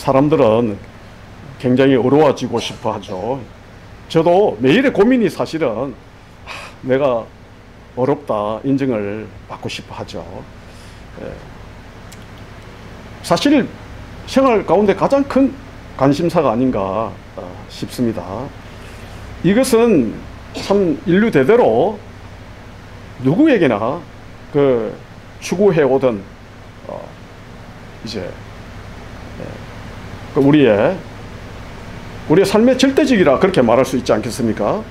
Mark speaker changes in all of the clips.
Speaker 1: 사람들은 굉장히 어려워지고 싶어 하죠. 저도 매일의 고민이 사실은 내가 어렵다 인정을 받고 싶어 하죠. 예. 사실 생활 가운데 가장 큰 관심사가 아닌가 어, 싶습니다. 이것은 참 인류 대대로 누구에게나 그 추구해 오던 어 이제 우리의 우리의 삶의 절대적이라 그렇게 말할 수 있지 않겠습니까?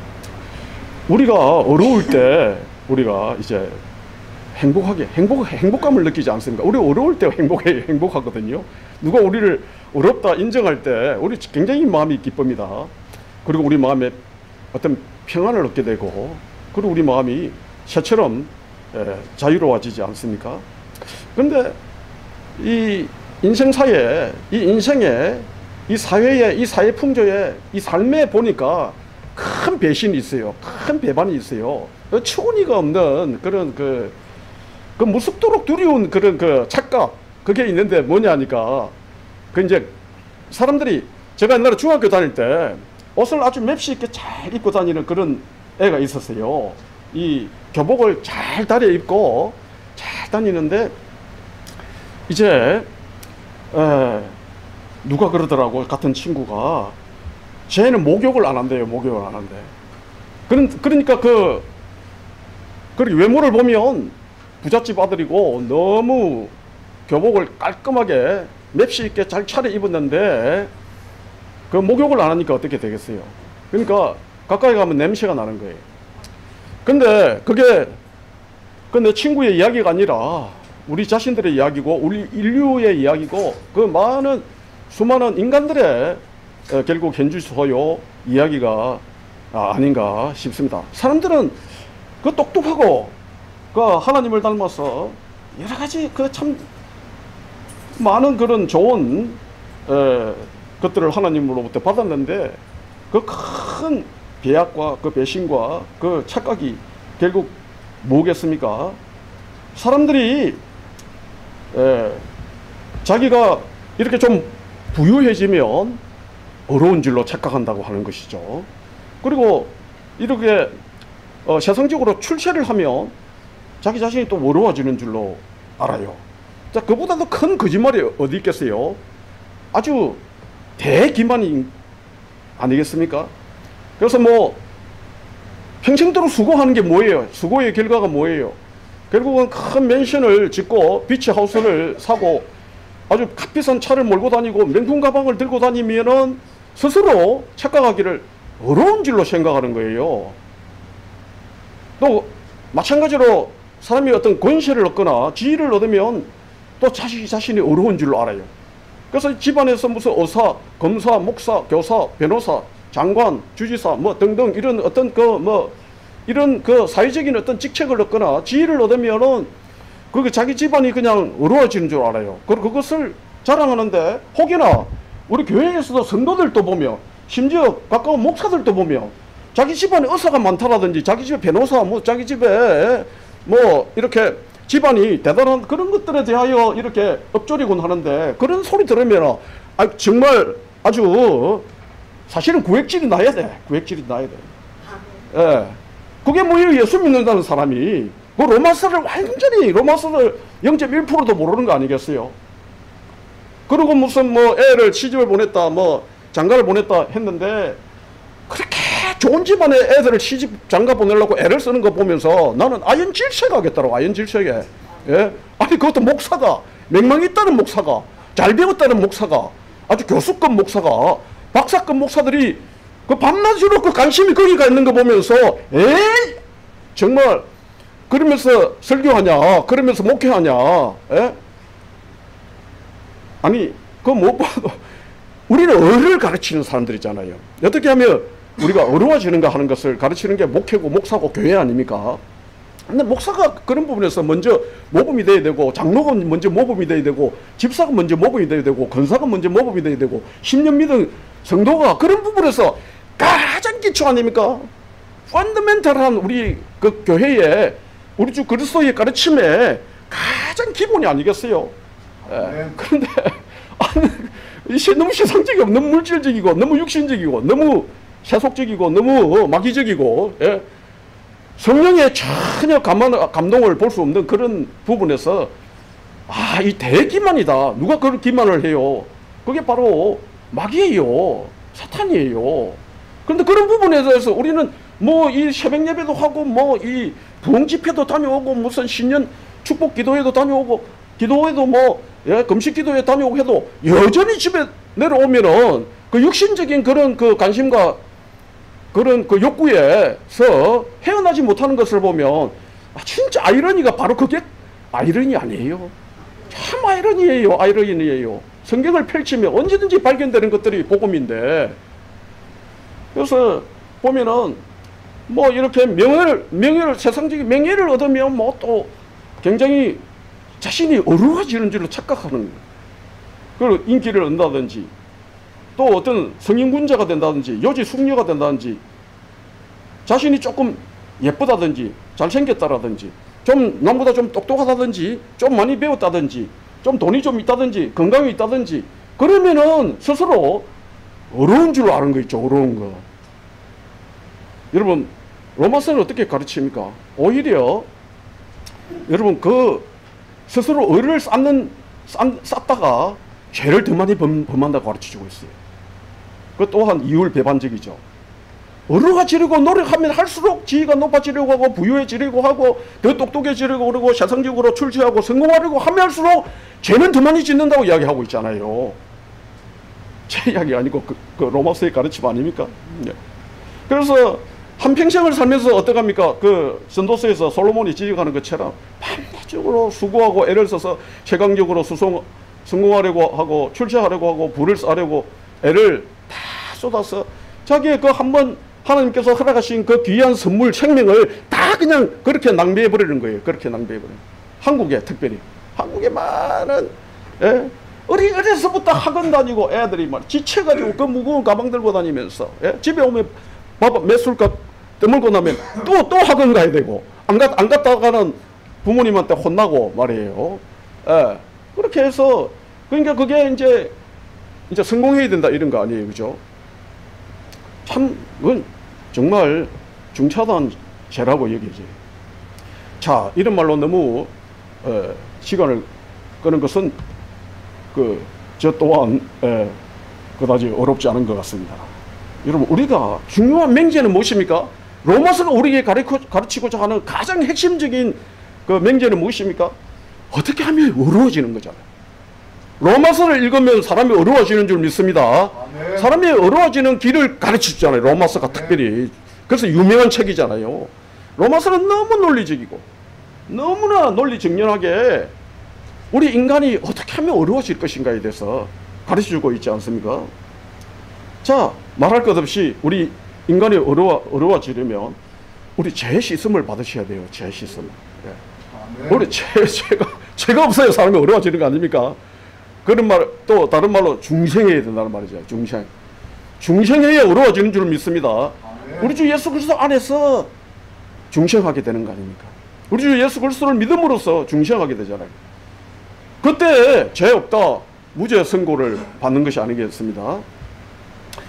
Speaker 1: 우리가 어려울 때 우리가 이제 행복하게 행복 행복감을 느끼지 않습니까? 우리 어려울 때 행복해 행복하거든요. 누가 우리를 어렵다 인정할 때 우리 굉장히 마음이 기쁩니다. 그리고 우리 마음에 어떤 평안을 얻게 되고 그리고 우리 마음이 새처럼 예, 자유로워지지 않습니까? 그런데 이 인생사에 이 인생에 이 사회에 이 사회 풍조에 이 삶에 보니까 큰 배신이 있어요. 큰 배반이 있어요. 추운이가 없는 그런 그, 그 무섭도록 두려운 그런 그 착각 그게 있는데 뭐냐니까 그 이제 사람들이 제가 옛날에 중학교 다닐 때 옷을 아주 맵시 있게 잘 입고 다니는 그런 애가 있었어요. 이 교복을 잘 다려 입고 잘 다니는데 이제 에, 누가 그러더라고 같은 친구가 쟤는 목욕을 안 한대요. 목욕을 안 한대. 그런 그러니까 그 그리고 외모를 보면 부잣집 아들이고 너무 교복을 깔끔하게 맵시 있게 잘 차려 입었는데 그 목욕을 안 하니까 어떻게 되겠어요? 그러니까 가까이 가면 냄새가 나는 거예요. 근데 그게 그 내 친구의 이야기가 아니라 우리 자신들의 이야기고 우리 인류의 이야기고 그 많은 수많은 인간들의 어, 결국 현주 소요 이야기가 아, 아닌가 싶습니다. 사람들은 그 똑똑하고 그 하나님을 닮아서 여러 가지 그 참 많은 그런 좋은 에, 것들을 하나님으로부터 받았는데 그 큰 배약과 그 배신과 그 착각이 결국 뭐겠습니까? 사람들이 에, 자기가 이렇게 좀 부유해지면 어려운 줄로 착각한다고 하는 것이죠. 그리고 이렇게 어, 세상적으로 출세를 하면 자기 자신이 또 어려워지는 줄로 알아요. 자, 그보다도 큰 거짓말이 어디 있겠어요? 아주 대기만이 아니겠습니까? 그래서 뭐 평생도록 수고하는 게 뭐예요? 수고의 결과가 뭐예요? 결국은 큰 맨션을 짓고 비치 하우스를 사고 아주 값비싼 차를 몰고 다니고 명품 가방을 들고 다니면은 스스로 착각하기를 어려운 줄로 생각하는 거예요. 또 마찬가지로 사람이 어떤 권세를 얻거나 지위를 얻으면 또 자신이 자신이 어려운 줄로 알아요. 그래서 집안에서 무슨 의사, 검사, 목사, 교사, 변호사, 장관, 주지사 뭐 등등 이런 어떤 그뭐 이런 그 사회적인 어떤 직책을 얻거나 지위를 얻으면은 그 자기 집안이 그냥 어려워지는 줄 알아요. 그리고 그것을 자랑하는데 혹여나 우리 교회에서도 성도들도 보며 심지어 가까운 목사들도 보며 자기 집안에 의사가 많다라든지 자기 집에 변호사 뭐 자기 집에 뭐 이렇게 집안이 대단한 그런 것들에 대하여 이렇게 엎조리곤 하는데 그런 소리 들으면 아 정말 아주 사실은 구획질이 나야 돼. 구획질이 나야 돼. 예. 그게 뭐예요? 예수 믿는다는 사람이 그 로마서를 완전히 로마서를 0.1%도 모르는 거 아니겠어요? 그리고 무슨 뭐 애를 시집을 보냈다, 뭐 장가를 보냈다 했는데 그렇게 좋은 집안에 애들을 시집 장가 보내려고 애를 쓰는 거 보면서 나는 아연 질색하 겠더라고 아연 질색에. 예? 아니 그것도 목사가 맹망 있다는 목사가 잘 배웠다는 목사가 아주 교수급 목사가 박사급 목사들이 그 밤낮으로 그 관심이 거기가 있는 거 보면서 에이? 정말 그러면서 설교하냐? 그러면서 목회하냐? 에? 아니 그 무엇보다도 우리는 어를 가르치는 사람들이잖아요. 어떻게 하면 우리가 어려워지는가 하는 것을 가르치는 게 목회고 목사고 교회 아닙니까? 근데 목사가 그런 부분에서 먼저 모범이 돼야 되고 장로가 먼저 모범이 돼야 되고 집사가 먼저 모범이 돼야 되고 권사가 먼저 모범이 돼야 되고 10년 믿은 성도가 그런 부분에서 가장 기초 아닙니까? 펀더멘탈한 우리 그 교회에 우리 주 그리스도의 가르침에 가장 기본이 아니겠어요? 예. 그런데 아니, 이게 너무 세상적이고 너무 물질적이고 너무 육신적이고 너무 세속적이고 너무 마귀적이고 예? 성령의 전혀 감동을 볼 수 없는 그런 부분에서 아, 이 대기만이다. 누가 그런 기만을 해요? 그게 바로 마귀예요. 사탄이에요. 그런데 그런 부분에 대해서 우리는 뭐 이 새벽 예배도 하고 뭐 이 부흥 집회도 다녀오고 무슨 신년 축복 기도회도 다녀오고 기도회도 뭐 예, 금식 기도회 다녀오고 해도 여전히 집에 내려오면은 그 육신적인 그런 그 관심과 그런 그 욕구에서 헤어나지 못하는 것을 보면 아, 진짜 아이러니가 바로 그게 아이러니 아니에요. 참 아이러니예요. 아이러니예요. 성경을 펼치면 언제든지 발견되는 것들이 복음인데 그래서 보면은 뭐 이렇게 명예를 명예를 세상적인 명예를 얻으면 뭐 또 굉장히 자신이 어려워지는 줄로 착각하는 그리고 인기를 얻는다든지 또 어떤 성인군자가 된다든지 요지 숙녀가 된다든지 자신이 조금 예쁘다든지 잘생겼다라든지 좀 남보다 좀 똑똑하다든지 좀 많이 배웠다든지 좀 돈이 좀 있다든지 건강이 있다든지 그러면은 스스로 어려운 줄 아는 거 있죠 어려운 거 여러분 로마서는 어떻게 가르칩니까 오히려 여러분 그 스스로 의를 쌓는 쌓, 쌓다가 죄를 더 많이 범, 범한다고 가르쳐주고 있어요 그 또한 이율 배반적이죠 어려워지려고 노력하면 할수록 지위가 높아지려고 하고 부유해지려고 하고 더 똑똑해지려고 그러고 세상적으로 출세하고 성공하려고 하면 할수록 죄는 더 많이 짓는다고 이야기하고 있잖아요. 제 이야기 아니고 그, 그 로마서의 가르침 아닙니까? 네. 그래서 한 평생을 살면서 어떡합니까? 그 전도서에서 솔로몬이 지적하는 것처럼 반대적으로 수고하고 애를 써서 최강적으로 수송, 성공하려고 하고 출세하려고 하고 부를 쌓으려고 애를 다 쏟아서 자기의 그 한 번 하나님께서 허락하신 그 귀한 선물 생명을 다 그냥 그렇게 낭비해 버리는 거예요. 그렇게 낭비해 버리는. 한국에 특별히 한국에 많은 예? 어리 어려서부터 학원 다니고 애들이 막 지쳐가지고 그 무거운 가방 들고 다니면서 예? 집에 오면 밥 매술값 떠물고 나면 또 또 학원 가야 되고 안, 가, 안 갔다가는 부모님한테 혼나고 말이에요. 예. 그렇게 해서 그러니까 그게 이제 이제 성공해야 된다 이런 거 아니에요, 그죠? 참, 그건 정말 중차단 죄라고 여겨져요. 자, 이런 말로 너무 에, 시간을 끄는 것은 그, 저 또한 에, 그다지 어렵지 않은 것 같습니다. 여러분, 우리가 중요한 맹제는 무엇입니까? 로마서가 우리에게 가르치고자 하는 가장 핵심적인 그 맹제는 무엇입니까? 어떻게 하면 어려워지는 거잖아요. 로마서를 읽으면 사람이 어려워지는 줄 믿습니다. 사람이 어려워지는 길을 가르치잖아요. 로마서가 특별히. 그래서 유명한 책이잖아요. 로마서는 너무 논리적이고 너무나 논리 정연하게 우리 인간이 어떻게 하면 어려워질 것인가에 대해서 가르쳐주고 있지 않습니까? 자, 말할 것 없이 우리 인간이 어려워, 어려워지려면 우리 죄 씻음을 받으셔야 돼요. 죄 씻음. 예.
Speaker 2: 아멘.
Speaker 1: 우리 죄, 죄가, 죄가 없어야 사람이 어려워지는 거 아닙니까? 그런 말, 또 다른 말로 중생해야 된다는 말이죠. 중생. 중생해야 어려워지는 줄 믿습니다.
Speaker 2: 아멘.
Speaker 1: 우리 주 예수 그리스도 안에서 중생하게 되는 거 아닙니까? 우리 주 예수 그리스도를 믿음으로써 중생하게 되잖아요. 그때 죄 없다 무죄 선고를 받는 것이 아니겠습니다.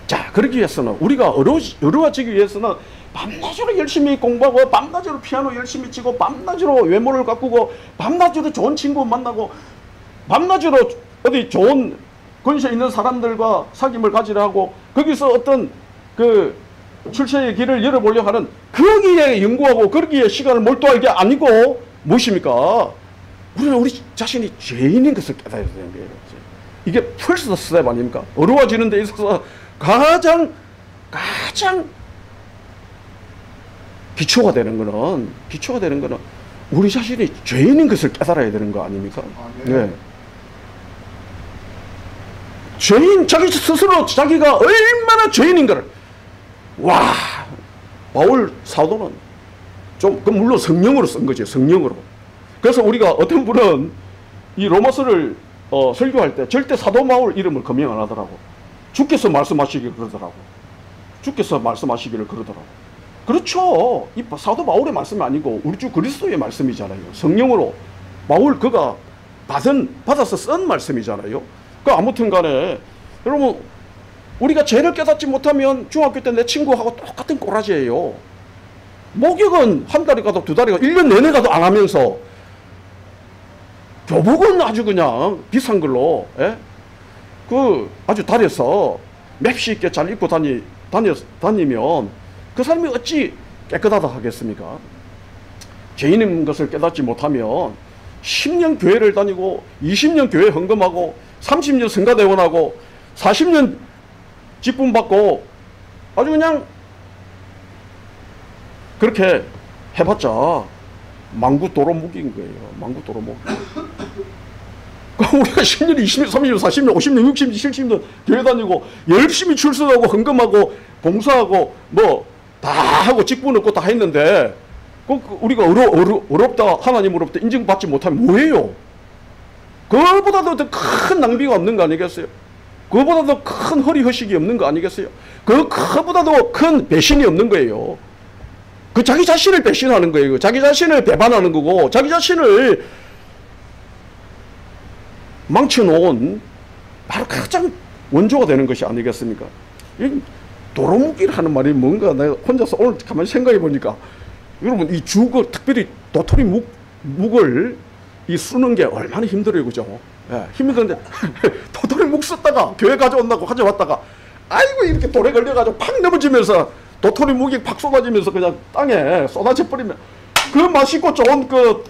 Speaker 1: 자, 그러기 위해서는 우리가 어려, 어려워지기 위해서는 밤낮으로 열심히 공부하고 밤낮으로 피아노 열심히 치고 밤낮으로 외모를 가꾸고 밤낮으로 좋은 친구 만나고 밤낮으로 어디 좋은 권세 있는 사람들과 사귐을 가지려 하고 거기서 어떤 그 출세의 길을 열어보려 하는 거기에 연구하고 거기에 시간을 몰두할 게 아니고 무엇입니까? 우리는 우리 자신이 죄인인 것을 깨달아야 되는 거예요. 이게 first step 아닙니까? 어려워지는 데 있어서 가장 가장 기초가 되는 거는 기초가 되는 거는 우리 자신이 죄인인 것을 깨달아야 되는 거 아닙니까?
Speaker 2: 아멘.
Speaker 1: 네. 죄인 자기 스스로 자기가 얼마나 죄인인가를 와 바울 사도는 좀 그 물론 성령으로 쓴 거죠 성령으로 그래서 우리가 어떤 분은 이 로마서를 어, 설교할 때 절대 사도 바울 이름을 거명 안 하더라고 주께서 말씀하시기를 그러더라고. 주께서 말씀하시기를 그러더라고. 그렇죠. 이 사도 바울의 말씀이 아니고 우리 주 그리스도의 말씀이잖아요. 성령으로 바울 그가 받은 받아서 쓴 말씀이잖아요. 그 아무튼 간에 여러분 우리가 죄를 깨닫지 못하면 중학교 때 내 친구하고 똑같은 꼬라지예요. 목욕은 한 달이 가도 두 달이 가도 1년 내내 가도 안 하면서 교복은 아주 그냥 비싼 걸로 예? 그 아주 달에서 맵시 있게 잘 입고 다니, 다니, 다니면 그 사람이 어찌 깨끗하다 하겠습니까? 죄인인 것을 깨닫지 못하면 10년 교회를 다니고 20년 교회 헌금하고 30년 성가대원하고 40년 직분 받고 아주 그냥 그렇게 해봤자 망구 도로 묵인 거예요. 망구 도로 묵. 우리가 10년, 20년, 30년, 40년, 50년, 60년, 70년 교회 다니고 열심히 출석하고 헌금하고 봉사하고 뭐 다 하고 직분 얻고 다 했는데 그 우리가 어려, 어려, 어렵다 하나님으로부터 인정받지 못하면 뭐예요? 그거보다도 더 큰 낭비가 없는 거 아니겠어요? 그거보다도 큰 허리 허식이 없는 거 아니겠어요? 그거보다도 큰 배신이 없는 거예요. 그 자기 자신을 배신하는 거예요. 자기 자신을 배반하는 거고 자기 자신을 망쳐놓은 바로 가장 원조가 되는 것이 아니겠습니까? 이 도로묵이라는 말이 뭔가 내가 혼자서 오늘 가만히 생각해 보니까 여러분 이 죽을 특별히 도토리 묵, 묵을 이 쓰는 게 얼마나 힘들어요 그죠? 예, 힘든데 도토리 묵 썼다가 교회 가져온다고 가져왔다가 아이고 이렇게 돌에 걸려가지고 팍 넘어지면서 도토리 묵이 팍 쏟아지면서 그냥 땅에 쏟아져 버리면 그 맛있고 좋은 그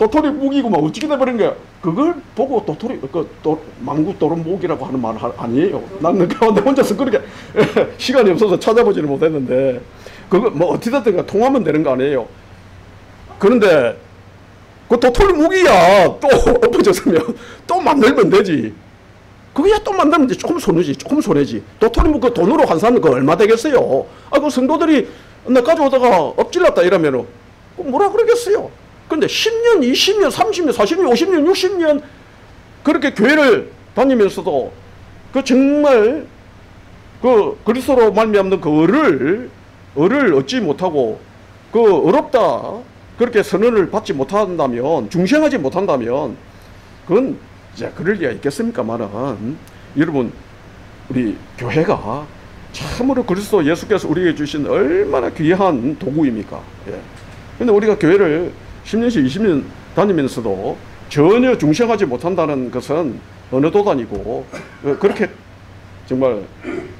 Speaker 1: 도토리 묵이고 막 어찌게 돼버린 거야. 그걸 보고 도토리 그 도, 망구 도루묵이라고 하는 말 아니에요. 나는 가운데 혼자서 그렇게 시간이 없어서 찾아보지는 못했는데 그거 뭐 어찌됐든 통하면 되는 거 아니에요. 그런데 그 도토리 묵이야 또 엎어졌으면 또 만들면 되지. 그거야 또 만들면 이제 조금 손해지 조금 손해지. 도토리 묵그 돈으로 환산은 그 얼마 되겠어요. 아 그 성도들이 나 가져오다가 엎질렀다 이러면은 뭐라 그러겠어요. 근데 10년, 20년, 30년, 40년, 50년, 60년 그렇게 교회를 다니면서도 그 정말 그 그리스도로 말미암는 그 을을 을을 얻지 못하고 그 어렵다 그렇게 선언을 받지 못한다면 중생하지 못한다면 그건 이제 그럴 리가 있겠습니까만은 여러분 우리 교회가 참으로 그리스도 예수께서 우리에게 주신 얼마나 귀한 도구입니까? 예. 근데 우리가 교회를 10년씩 20년 다니면서도 전혀 중생하지 못한다는 것은 어느 도단이고 어, 그렇게 정말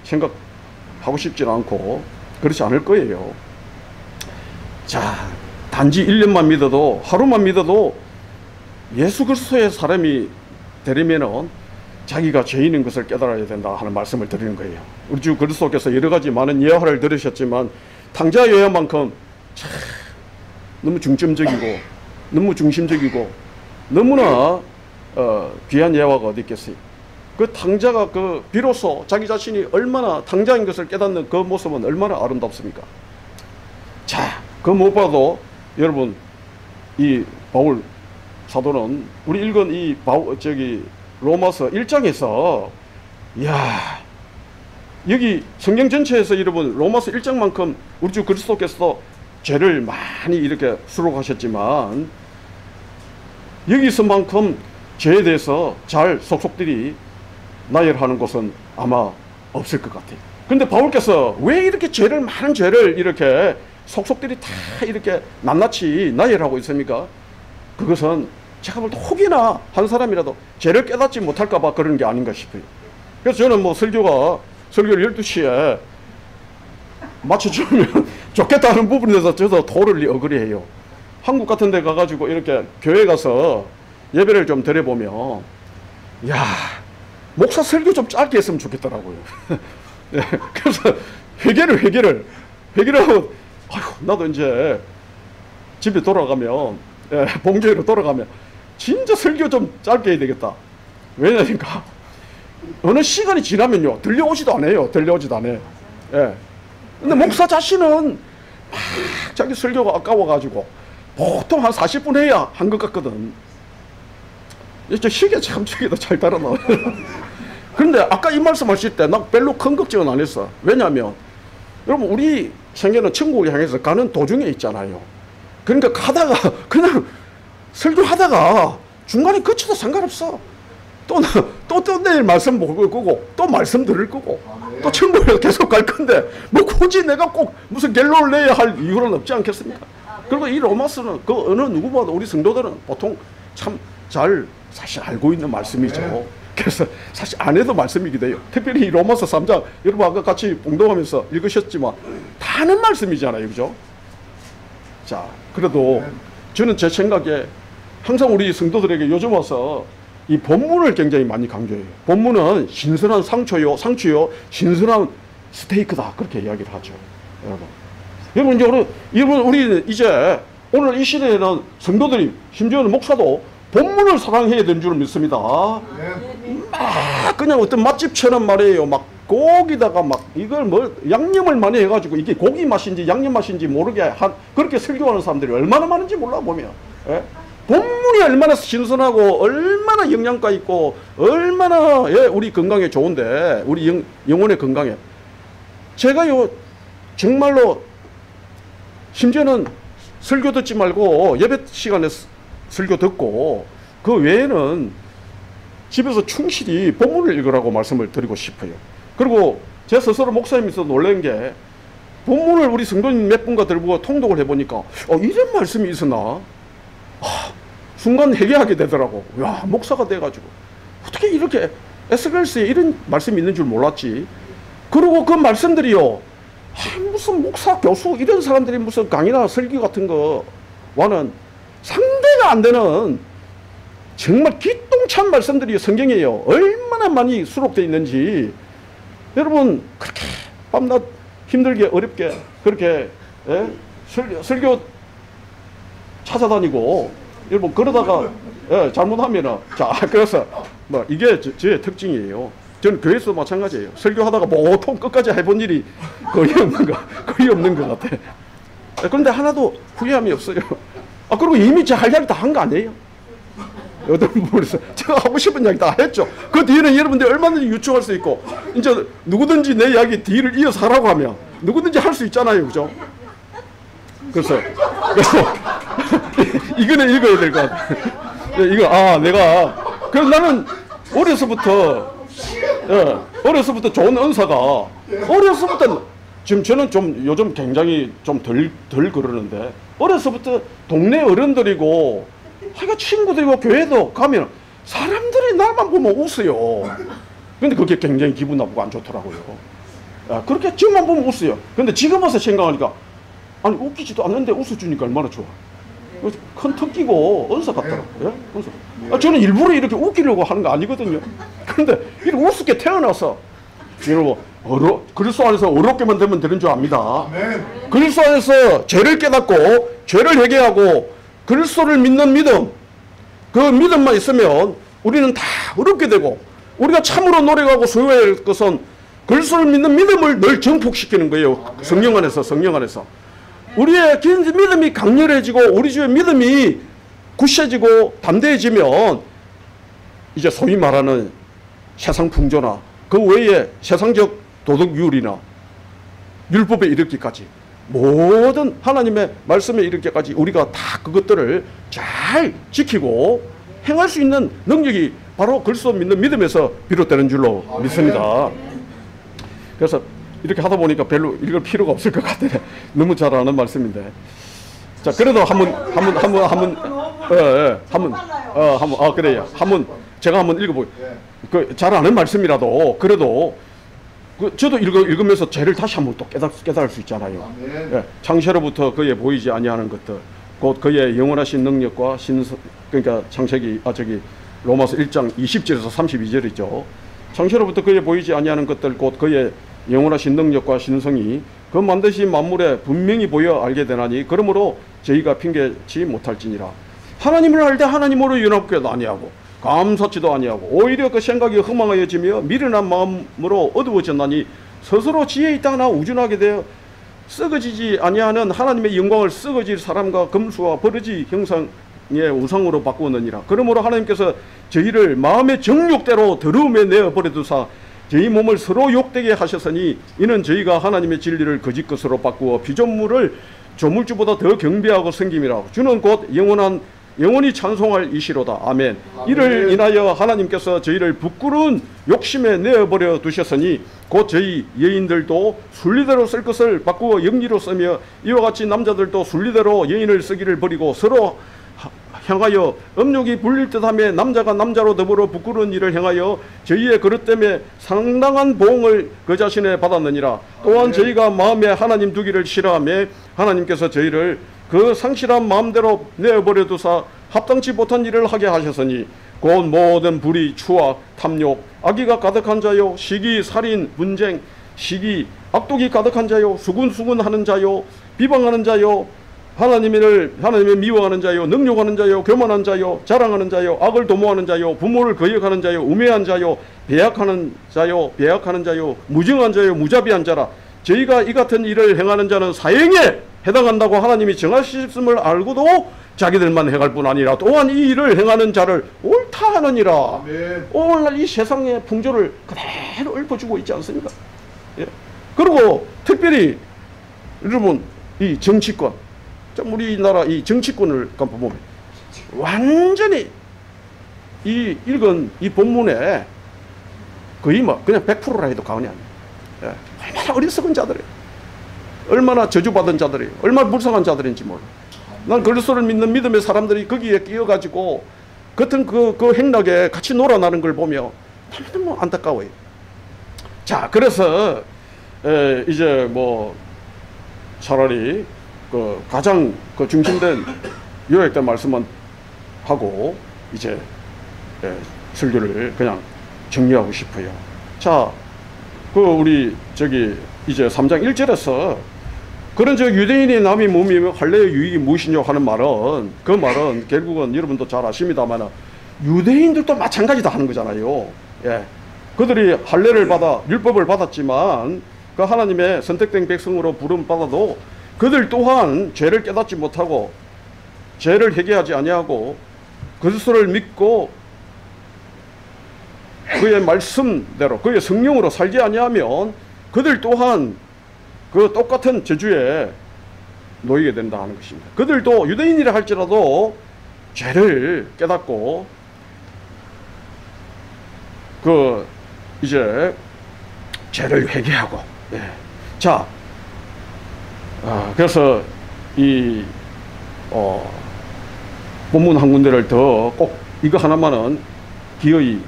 Speaker 1: 생각하고 싶지는 않고 그렇지 않을 거예요. 자, 단지 1년만 믿어도 하루만 믿어도 예수 그리스도의 사람이 되려면은 자기가 죄인인 것을 깨달아야 된다 하는 말씀을 드리는 거예요. 우리 주 그리스도께서 여러 가지 많은 예화를 들으셨지만 탕자 예화만큼 참 너무 중점적이고 너무 중심적이고 너무나 어, 귀한 예화가 어디 있겠어요. 그 탕자가 그 비로소 자기 자신이 얼마나 탕자인 것을 깨닫는 그 모습은 얼마나 아름답습니까? 자, 그 무엇보다도 여러분 이 바울 사도는 우리 읽은 이 바울 저기 로마서 1장에서 야 여기 성경 전체에서 여러분 로마서 1장만큼 우리 주 그리스도께서 죄를 많이 이렇게 수록하셨지만 여기서만큼 죄에 대해서 잘 속속들이 나열하는 것은 아마 없을 것 같아요. 근데 바울께서 왜 이렇게 죄를 많은 죄를 이렇게 속속들이 다 이렇게 낱낱이 나열하고 있습니까? 그것은 제가 볼 때 혹이나 한 사람이라도 죄를 깨닫지 못할까 봐 그런 게 아닌가 싶어요. 그래서 저는 뭐 설교가 설교를 12시에 맞춰주면 좋겠다는 부분에서 저도 도를 어그리해요. 한국 같은 데 가가지고 이렇게 교회 가서 예배를 좀 드려보면, 야 목사 설교 좀 짧게 했으면 좋겠더라고요. 네, 그래서 회개를, 회개를, 회개를 하고, 아휴, 나도 이제 집에 돌아가면, 예, 봉제로 돌아가면, 진짜 설교 좀 짧게 해야 되겠다. 왜냐니까, 어느 시간이 지나면요, 들려오지도 않아요. 들려오지도 않아요. 예. 근데 목사 자신은 막 자기 설교가 아까워가지고 보통 한 40분 해야 한 것 같거든. 이제 시계 참 시계도 잘 따라 나와요. 그런데 아까 이 말씀 하실 때 나 별로 큰 걱정은 안 했어. 왜냐하면 여러분 우리 생계는 천국을 향해서 가는 도중에 있잖아요. 그러니까 가다가 그냥 설교하다가 중간에 거쳐도 상관없어. 또, 또, 또 내일 말씀 먹을 거고, 또 말씀 들을 거고, 또 천국에 계속 갈 건데, 뭐 굳이 내가 꼭 무슨 갤로를 내야 할 이유는 없지 않겠습니까? 그리고 이 로마서는 그 어느 누구보다 우리 성도들은 보통 참 잘 사실 알고 있는 말씀이죠. 그래서 사실 안 해도 말씀이기도 해요. 특별히 이 로마서 3장, 여러분 아까 같이 봉동하면서 읽으셨지만, 다 아는 말씀이잖아요. 그죠? 자, 그래도 저는 제 생각에 항상 우리 성도들에게 요즘 와서 이 본문을 굉장히 많이 강조해요. 본문은 신선한 상처요, 상추요, 신선한 스테이크다. 그렇게 이야기를 하죠. 여러분. 여러분, 이제 우리, 여러분, 우리 이제 오늘 이 시대에는 성도들이, 심지어는 목사도 본문을 사랑해야 되는 줄 믿습니다. 막 그냥 어떤 맛집처럼 말이에요. 막 고기다가 막 이걸 뭐 양념을 많이 해가지고 이게 고기 맛인지 양념 맛인지 모르게 한 그렇게 설교하는 사람들이 얼마나 많은지 몰라 보면 예? 본 문이 얼마나 신선하고 얼마나 영양가 있고 얼마나 예, 우리 건강에 좋은데 우리 영, 영혼의 건강에 제가 요 정말로 심지어는 설교 듣지 말고 예배 시간에 스- 설교 듣고 그 외에는 집에서 충실히 본문을 읽으라고 말씀을 드리고 싶어요. 그리고 제 스스로 목사님께서 놀란 게 본문을 우리 성도님 몇 분과 들고 통독을 해보니까 어, 이런 말씀이 있었나? 아, 순간 회개하게 되더라고. 야 목사가 돼가지고 어떻게 이렇게 에스겔스에 이런 말씀이 있는 줄 몰랐지. 그리고 그 말씀들이요. 아, 무슨 목사, 교수 이런 사람들이 무슨 강의나 설교 같은 거와는 상대가 안 되는 정말 기똥찬 말씀들이 성경이에요. 얼마나 많이 수록되어 있는지 여러분 그렇게 밤낮 힘들게 어렵게 그렇게 예? 설교, 설교 찾아다니고 여러분 그러다가 예, 잘못하면은 자 그래서 뭐 이게 저, 저의 특징이에요. 저는 교회에서 마찬가지예요. 설교하다가 보통 끝까지 해본 일이 거의 없는 거 거의 없는 것 같아. 예, 그런데 하나도 후회함이 없어요. 아 그리고 이미 제 할 이야기 다 한 거 아니에요? 어떤 부분에서 제가 하고 싶은 이야기 다 했죠. 그 뒤에는 여러분들이 얼마든지 유추할 수 있고 이제 누구든지 내 이야기 뒤를 이어서 하라고 하면 누구든지 할 수 있잖아요. 그죠? 그래서 이거는 읽어야 될 것 같아. 예, 이거 아 내가 그래서 나는 어려서부터 예, 어려서부터 좋은 은사가 어려서부터 지금 저는 좀 요즘 굉장히 좀 덜 덜 그러는데 어려서부터 동네 어른들이고 하여가 친구들이고 교회도 가면 사람들이 나만 보면 웃어요. 근데 그게 굉장히 기분 나쁘고 안 좋더라고요. 아, 그렇게 지금만 보면 웃어요. 근데 지금 와서 생각하니까 아니 웃기지도 않는데 웃어주니까 얼마나 좋아. 큰 특기고 은사 같더라고요. 예? 은사. 아, 저는 일부러 이렇게 웃기려고 하는 거 아니거든요. 근데 이렇게 우습게 태어나서 여러분 어려 그리스도 안에서 어렵게만 되면 되는 줄 압니다. 그리스도 안에서 죄를 깨닫고 죄를 회개하고 그리스도를 믿는 믿음 그 믿음만 있으면 우리는 다 어렵게 되고 우리가 참으로 노력하고 소유해야 할 것은 그리스도를 믿는 믿음을 늘 정복시키는 거예요. 성령 안에서 성령 안에서 우리의 긴 믿음이 강렬해지고 우리 주의 믿음이 굳세지고 담대해지면 이제 소위 말하는 세상 풍조나 그 외에 세상적 도덕률이나 율법에 이르기까지 모든 하나님의 말씀에 이르기까지 우리가 다 그것들을 잘 지키고 행할 수 있는 능력이 바로 그리스도 믿는 믿음에서 비롯되는 줄로 믿습니다. 그래서 이렇게 하다 보니까 별로 읽을 필요가 없을 것 같아. 너무 잘 아는 말씀인데. 자, 그래도 한번 한번 한번 한번 예, 예, 한번 어, 한번 아 그래요. 한번 제가 한번 읽어 보. 그 잘 아는 말씀이라도 그래도 그 저도 읽어, 읽으면서 죄를 다시 한번 또 깨닫, 깨달을 수 있잖아요. 예, 창세로부터 그의 보이지 아니하는 것들, 곧 그의 영원하신 능력과 신성, 그러니까 창세기 아 저기 로마서 1장 20절에서 32절이죠. 창세로부터 그의 보이지 아니하는 것들, 곧 그의 영원하신 능력과 신성이 그 만드신 만물에 분명히 보여 알게 되나니 그러므로 저희가 핑계치 못할지니라. 하나님을 알 때 하나님으로 연합되도 아니하고 감사치도 아니하고 오히려 그 생각이 허망하여지며 미련한 마음으로 어두워졌나니 스스로 지혜 있다나 우준하게 되어 썩어지지 아니하는 하나님의 영광을 썩어질 사람과 금수와 버러지 형상의 우상으로 바꾸느니라. 그러므로 하나님께서 저희를 마음의 정욕대로 더러움에 내어 버려 두사 저희 몸을 서로 욕되게 하셨으니 이는 저희가 하나님의 진리를 거짓 것으로 바꾸어 피조물을 조물주보다 더 경배하고 섬김이라. 주는 곧 영원한 영원히 찬송할 이시로다. 아멘.
Speaker 2: 아멘.
Speaker 1: 이를 인하여 하나님께서 저희를 부끄러운 욕심에 내어버려 두셨으니 곧 저희 여인들도 순리대로 쓸 것을 바꾸어 영리로 쓰며 이와 같이 남자들도 순리대로 여인을 쓰기를 버리고 서로 하- 향하여 음욕이 불릴 듯하며 남자가 남자로 더불어 부끄러운 일을 행하여 저희의 그릇 때문에 상당한 보응을 그 자신에 받았느니라 또한
Speaker 2: 아멘.
Speaker 1: 저희가 마음에 하나님 두기를 싫어하며 하나님께서 저희를 그 상실한 마음대로 내어버려 두사 합당치 못한 일을 하게 하셨으니 곧 모든 불의 추악 탐욕 악의가 가득한 자요 시기 살인 분쟁 시기 악독이 가득한 자요 수군수군하는 자요 비방하는 자요 하나님을 하나님을 미워하는 자요 능욕하는 자요 교만한 자요 자랑하는 자요 악을 도모하는 자요 부모를 거역하는 자요 우매한 자요 배약하는 자요 배약하는 자요 무증한 자요 무자비한 자라 저희가 이 같은 일을 행하는 자는 사형에 해당한다고 하나님이 정하셨음을 알고도 자기들만 행할 뿐 아니라 또한 이 일을 행하는 자를 옳다 하느니라
Speaker 2: 아멘.
Speaker 1: 오늘날 이 세상의 풍조를 그대로 읊어주고 있지 않습니까? 예. 그리고 특별히 여러분 이 정치권, 좀 우리나라 이 정치권을 보면 완전히 이 읽은 이 본문에 거의 뭐 그냥 100%라 해도 과언이 아니에요. 예. 얼마나 어리석은 자들이에요. 얼마나 저주받은 자들이에요. 얼마나 불쌍한 자들인지 몰라. 난 그리스도를 믿는 믿음의 사람들이 거기에 끼어가지고 같은 그, 그 행락에 같이 놀아나는 걸 보며 너무너무 안타까워요. 자, 그래서 에, 이제 뭐 차라리 그 가장 그 중심된 요약된 말씀만 하고 이제 에, 설교를 그냥 정리하고 싶어요. 자, 그 우리 저기 이제 3장 1절에서 그런 저 유대인이 남이 몸이며 할례의 유익이 무엇이냐 하는 말은 그 말은 결국은 여러분도 잘 아십니다만 유대인들도 마찬가지다 하는 거잖아요. 예. 그들이 할례를 받아 율법을 받았지만 그 하나님의 선택된 백성으로 부름 받아도 그들 또한 죄를 깨닫지 못하고 죄를 회개하지 아니하고 그리스도를 믿고 그의 말씀대로 그의 성령으로 살지 아니하면 그들 또한 그 똑같은 저주에 놓이게 된다 하는 것입니다. 그들도 유대인이라 할지라도 죄를 깨닫고 그 이제 죄를 회개하고 예. 자 아, 그래서 이 어, 본문 한 군데를 더 꼭 이거 하나만은 기어이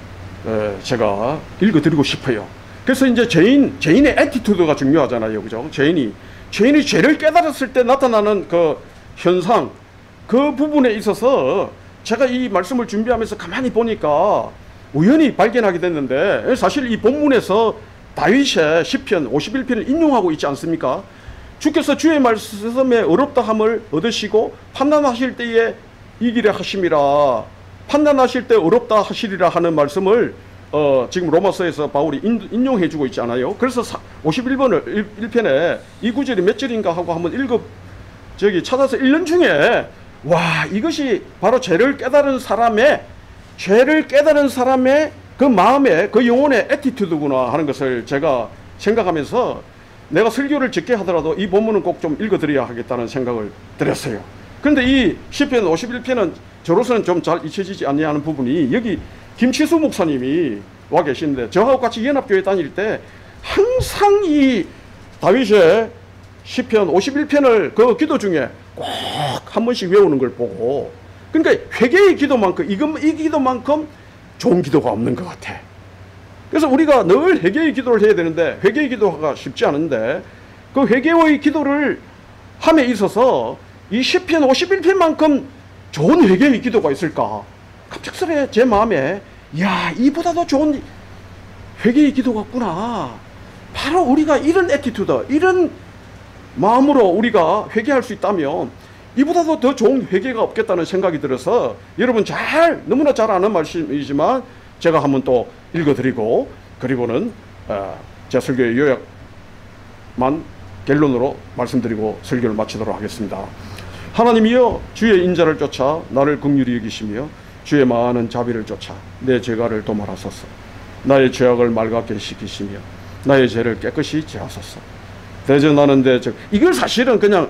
Speaker 1: 에, 제가 읽어드리고 싶어요. 그래서 이제 죄인 죄인의 attitude가 중요하잖아요, 그죠? 죄인이 죄인이 죄를 깨달았을 때 나타나는 그 현상 그 부분에 있어서 제가 이 말씀을 준비하면서 가만히 보니까 우연히 발견하게 됐는데 사실 이 본문에서 다윗의 시편 51편을 인용하고 있지 않습니까? 주께서 주의 말씀에 어렵다함을 얻으시고 판단하실 때에 이기려 하심이라 판단하실 때 어렵다 하시리라 하는 말씀을 어, 지금 로마서에서 바울이 인, 인용해 주고 있잖아요. 그래서 51번을 1 편에 이 구절이 몇 절인가 하고 한번 읽어 저기 찾아서 읽는 중에 와 이것이 바로 죄를 깨달은 사람의 죄를 깨달은 사람의 그 마음의 그 영혼의 에티튜드구나 하는 것을 제가 생각하면서 내가 설교를 적게 하더라도 이 본문은 꼭 좀 읽어드려야 하겠다는 생각을 들었어요. 그런데 이 시편 51편은 저로서는 좀 잘 잊혀지지 않냐는 부분이 여기 김치수 목사님이 와 계시는데 저하고 같이 연합교회 다닐 때 항상 이 다윗의 시편 51편을 그 기도 중에 꼭 한 번씩 외우는 걸 보고 그러니까 회개의 기도만큼 이 기도만큼 좋은 기도가 없는 것 같아. 그래서 우리가 늘 회개의 기도를 해야 되는데 회개의 기도가 쉽지 않은데 그 회개의 기도를 함에 있어서 이 시편 51편만큼 좋은 회개의 기도가 있을까? 갑작스레 제 마음에 야 이보다도 좋은 회개의 기도가 없구나. 바로 우리가 이런 attitude, 이런 마음으로 우리가 회개할 수 있다면 이보다도 더 좋은 회개가 없겠다는 생각이 들어서 여러분 잘 너무나 잘 아는 말씀이지만 제가 한번 또 읽어드리고 그리고는 어, 제 설교의 요약만 결론으로 말씀드리고 설교를 마치도록 하겠습니다. 하나님이여 주의 인자를 쫓아 나를 긍휼히 여기시며 주의 많은 자비를 쫓아 내 죄가를 도말하소서 나의 죄악을 맑게 시키시며 나의 죄를 깨끗이 제하소서 대전하는데 저 이걸 사실은 그냥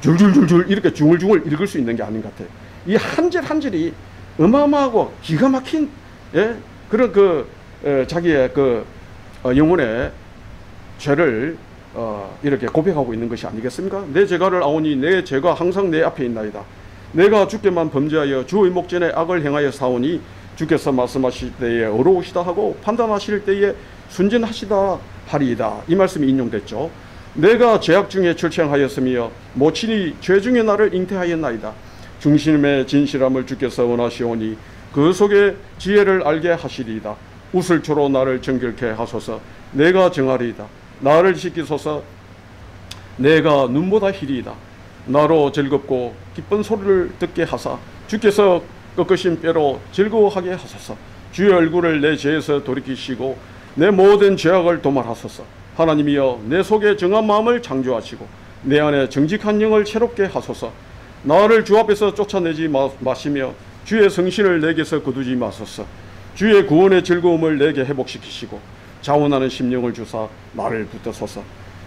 Speaker 1: 줄줄줄줄 이렇게 중얼중얼 읽을 수 있는 게 아닌 것 같아요. 이 한 절 한 절이 어마어마하고 기가 막힌 예? 그런 그 에, 자기의 그 어, 영혼의 죄를 어, 이렇게 고백하고 있는 것이 아니겠습니까? 내 죄가를 아오니 내 죄가 항상 내 앞에 있나이다. 내가 주께만 범죄하여 주의 목전에 악을 행하여 사오니 주께서 말씀하실 때에 어려우시다 하고 판단하실 때에 순진하시다 하리이다. 이 말씀이 인용됐죠. 내가 죄악 중에 출생하였으며 모친이 죄 중에 나를 잉태하였나이다. 중심의 진실함을 주께서 원하시오니 그 속에 지혜를 알게 하시리이다. 우슬초로 나를 정결케 하소서. 내가 정하리이다. 나를 지키소서. 내가 눈보다 희리이다. 나로 즐겁고 기쁜 소리를 듣게 하사 주께서 꺾으신 뼈로 즐거워하게 하소서. 주의 얼굴을 내 죄에서 돌이키시고 내 모든 죄악을 도말하소서. 하나님이여 내 속에 정한 마음을 창조하시고 내 안에 정직한 영을 새롭게 하소서. 나를 주 앞에서 쫓아내지 마, 마시며 주의 성신을 내게서 거두지 마소서. 주의 구원의 즐거움을 내게 회복시키시고 자원하는 심령을 주사 나를 붙드소서.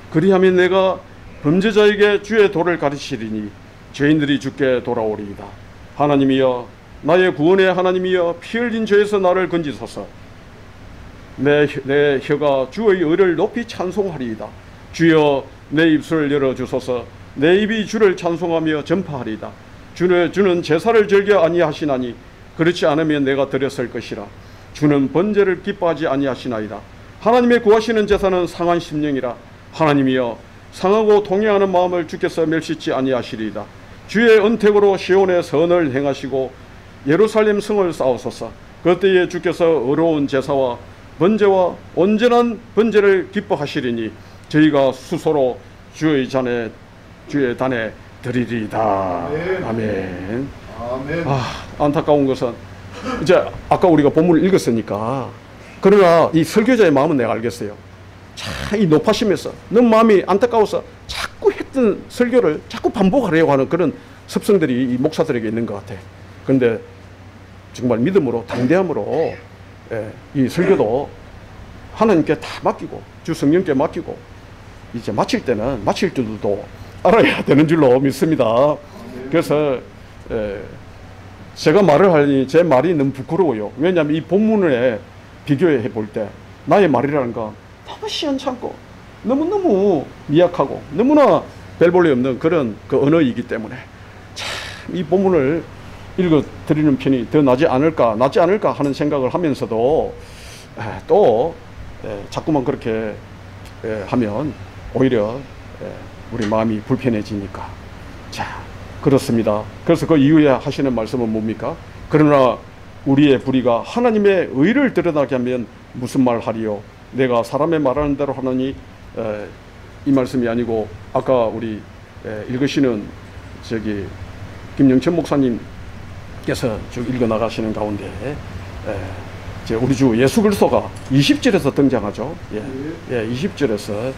Speaker 1: 그리하면 내가 범죄자에게 주의 도를 가르치리니 죄인들이 주께 돌아오리이다. 하나님이여 나의 구원의 하나님이여 피 흘린 죄에서 나를 건지소서. 내, 내 혀가 주의 의를 높이 찬송하리이다. 주여 내 입술을 열어주소서. 내 입이 주를 찬송하며 전파하리이다. 주는, 주는 제사를 즐겨 아니하시나니 그렇지 않으면 내가 드렸을 것이라. 주는 번제를 기뻐하지 아니하시나이다. 하나님의 구하시는 제사는 상한 심령이라. 하나님이여 상하고 동의하는 마음을 주께서 멸시치 아니하시리이다. 주의 은택으로 시온의 선을 행하시고 예루살렘 성을 쌓으소서. 그때에 주께서 어려운 제사와 번제와 온전한 번제를 기뻐하시리니 저희가 수소로 주의 잔에 주의 단에 드리리이다.
Speaker 2: 아멘.
Speaker 1: 아멘.
Speaker 2: 아멘.
Speaker 1: 아, 안타까운 것은 이제 아까 우리가 본문을 읽었으니까 그러나 이 설교자의 마음은 내가 알겠어요. 참이 높아심에서 너무 마음이 안타까워서 자꾸 했던 설교를 자꾸 반복하려고 하는 그런 습성들이 이 목사들에게 있는 것 같아. 그런데 정말 믿음으로 당대함으로 예, 이 설교도 하나님께 다 맡기고 주 성령께 맡기고 이제 마칠 때는 마칠 줄도 알아야 되는 줄로 믿습니다. 그래서 예, 제가 말을 하니 제 말이 너무 부끄러워요. 왜냐하면 이 본문에 비교해 볼 때 나의 말이라는 건 너무 시원찮고 너무너무 미약하고 너무나 별 볼일 없는 그런 그 언어이기 때문에 참 이 본문을 읽어 드리는 편이 더 낫지 않을까 낫지 않을까 하는 생각을 하면서도 에, 또 에, 자꾸만 그렇게 에, 하면 오히려 에, 우리 마음이 불편해지니까 자 그렇습니다. 그래서 그 이후에 하시는 말씀은 뭡니까? 그러나 우리의 불의가 하나님의 의를 드러나게 하면 무슨 말 하리요? 내가 사람의 말하는 대로 하느니 에, 이 말씀이 아니고 아까 우리 에, 읽으시는 저기 김영천 목사님께서 쭉 읽어 나가시는 가운데 에, 이제 우리 주 예수 그리스도가 20절에서 등장하죠. 예, 예 20절에서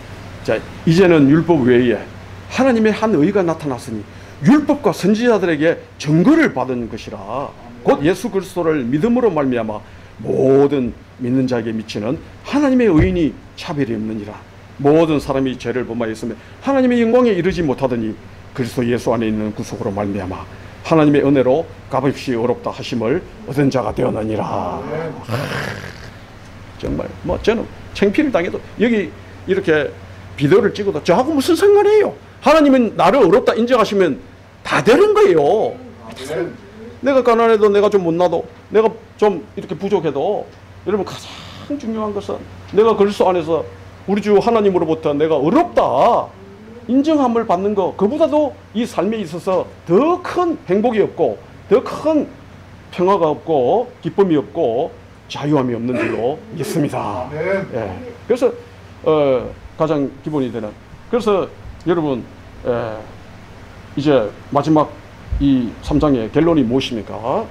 Speaker 1: 자 이제는 율법 외에 하나님의 한 의가 나타났으니 율법과 선지자들에게 증거를 받은 것이라. 곧 예수 그리스도를 믿음으로 말미암아 모든 믿는 자에게 미치는 하나님의 의인이 차별이 없느니라. 모든 사람이 죄를 범하였으면 하나님의 영광에 이르지 못하더니 그리스도 예수 안에 있는 구속으로 말미암아 하나님의 은혜로 값없이 어렵다 하심을 얻은 자가 되었느니라. 정말 뭐 저는 창피를 당해도 여기 이렇게 비디오를 찍어도 저하고 무슨 상관이에요 하나님은 나를 어렵다 인정하시면 다 되는 거예요. 내가 가난해도 내가 좀 못나도 내가 좀 이렇게 부족해도 여러분 가장 중요한 것은 내가 그리스도 안에서 우리 주 하나님으로부터 내가 어렵다 인정함을 받는 거 그보다도 이 삶에 있어서 더 큰 행복이 없고 더 큰 평화가 없고 기쁨이 없고 자유함이 없는 줄로 믿습니다. 예. 그래서 어, 가장 기본이 되는 그래서 여러분 에, 이제 마지막 이 3장의 결론이 무엇입니까?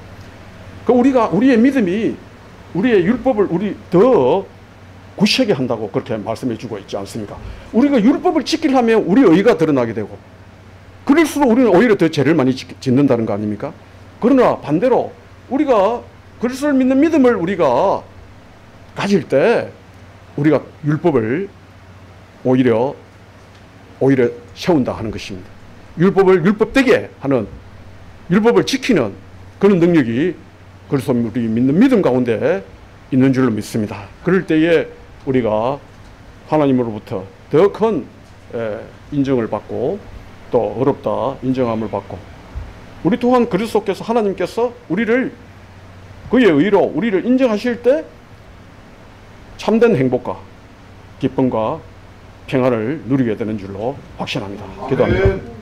Speaker 1: 그 우리가 우리의 믿음이 우리의 율법을 우리 더 구시하게 한다고 그렇게 말씀해 주고 있지 않습니까? 우리가 율법을 지키려면 우리 의가 드러나게 되고 그럴수록 우리는 오히려 더 죄를 많이 짓- 짓는다는 거 아닙니까? 그러나 반대로 우리가 그리스도를 믿는 믿음을 우리가 가질 때 우리가 율법을 오히려 오히려 세운다 하는 것입니다. 율법을 율법되게 하는 율법을 지키는 그런 능력이 그래서 우리 믿는 믿음 가운데 있는 줄로 믿습니다. 그럴 때에 우리가 하나님으로부터 더 큰 인정을 받고 또 어렵다 인정함을 받고 우리 또한 그리스도께서 하나님께서 우리를 그의 의로 우리를 인정하실 때 참된 행복과 기쁨과 평안을 누리게 되는 줄로 확신합니다. 기도합니다.
Speaker 2: 아멘.